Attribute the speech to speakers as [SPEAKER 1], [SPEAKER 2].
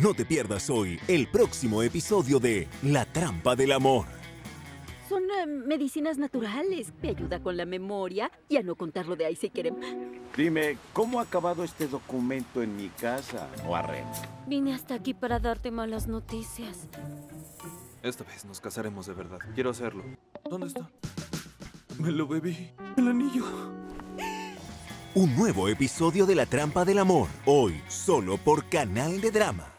[SPEAKER 1] No te pierdas hoy el próximo episodio de La trampa del amor.
[SPEAKER 2] Son eh, medicinas naturales. Me ayuda con la memoria y a no contar lo de si Kerem.
[SPEAKER 3] Dime, ¿cómo ha acabado este documento en mi casa, Warren?
[SPEAKER 2] Vine hasta aquí para darte malas noticias.
[SPEAKER 4] Esta vez nos casaremos de verdad. Quiero hacerlo. ¿Dónde está? Me lo bebí. El anillo.
[SPEAKER 1] Un nuevo episodio de La trampa del amor. Hoy, solo por Canal de Drama.